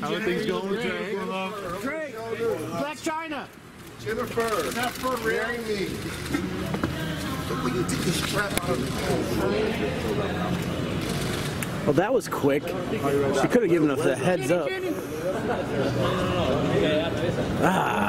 How are things going with Jennifer? Drake, Blac Chyna. Jennifer, Jennifer, marry me. We take this crap out of the Well, that was quick. She could have given us a heads up. Ah.